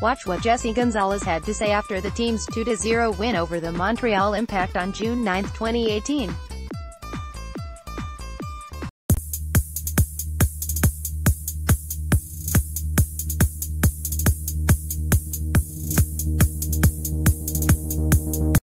Watch what Jesse Gonzalez had to say after the team's 2-0 win over the Montreal Impact on June 9, 2018.